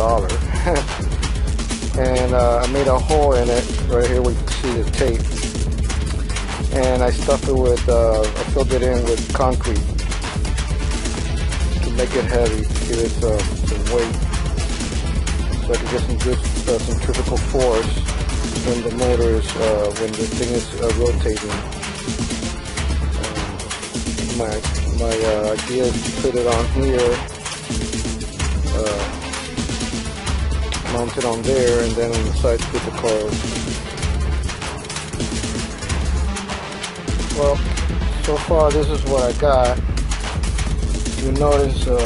dollar. and uh, I made a hole in it right here where you can see the tape. And I stuffed it with, uh, I filled it in with concrete to make it heavy, to give it uh, some weight. So I can get some good uh, centrifugal force in the motors uh, when the thing is uh, rotating. Um, my my uh, idea is to put it on here, mount it on there, and then on the sides with the cars. Well, so far this is what I got. You notice uh,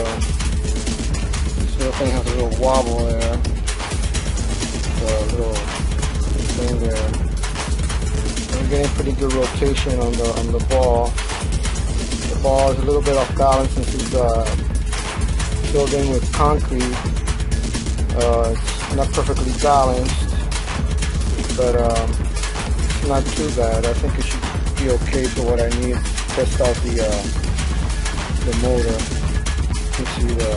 this little thing has a little wobble there. A little thing there. I'm getting pretty good rotation on the on the ball. The ball is a little bit off balance since it's uh, filled in with concrete. Uh, it's not perfectly balanced, but um, it's not too bad. I think it should be okay for what I need. Test out the uh, the motor. You see the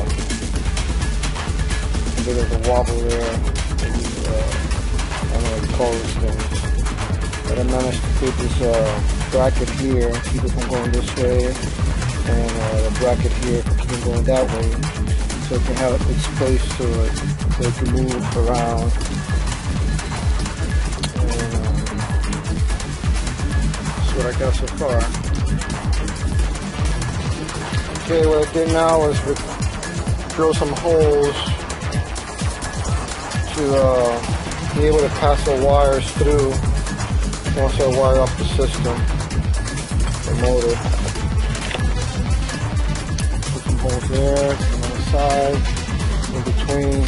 a bit of the wobble there. uh, I don't know what you call these things. But I managed to put this uh, bracket here, keep it from going this way, and uh, the bracket here to keep it going that way. So it can have its space to it, so it can move around. And, um, that's what I got so far. Okay, what I did now is re- drill some holes to uh, be able to pass the wires through once I wire up the system, the motor. Put some holes there, side, in between.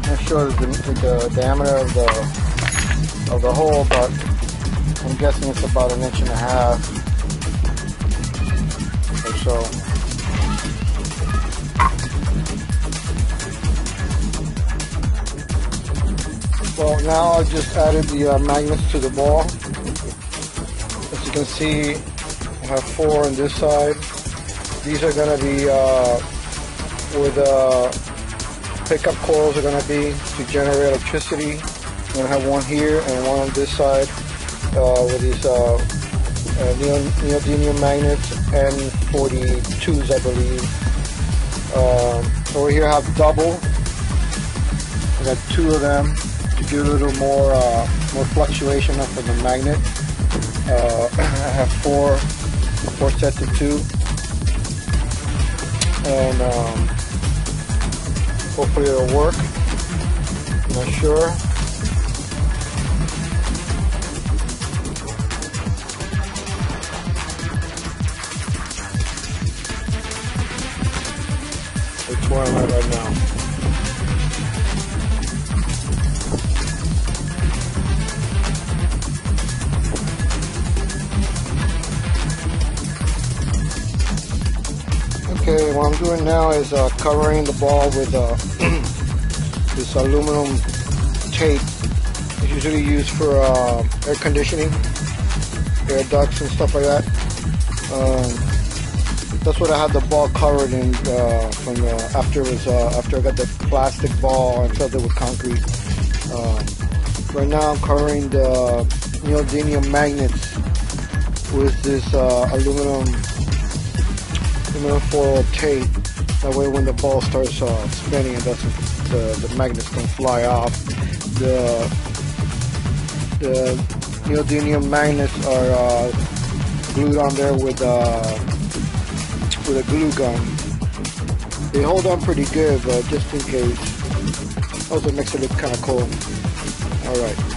Not sure the, the diameter of the of the hole, but I'm guessing it's about an inch and a half or so. Well, now I've just added the uh, magnets to the ball. As you can see, I have four on this side. These are going to be uh, where the pickup coils are going to be to generate electricity. I'm going to have one here and one on this side uh, with these uh, uh, neodymium magnets N42s, I believe. Um, over here I have double. I got two of them give a little more uh, more fluctuation up in the magnet. Uh, I have four four sets of two, and um, hopefully it'll work. I'm not sure. That's where right now. Okay, what I'm doing now is uh, covering the ball with uh, this aluminum tape. It's usually used for uh, air conditioning, air ducts and stuff like that. Um, that's what I had the ball covered in uh, from the, after it was uh, after I got the plastic ball and filled it with concrete. Um, right now I'm covering the neodymium magnets with this uh, aluminum aluminum foil tape. That way, when the ball starts uh, spinning, it doesn't the, the magnets don't fly off. The the neodymium magnets are uh, glued on there with uh, with a glue gun. They hold on pretty good, but just in case, also makes it look kind of cool. All right.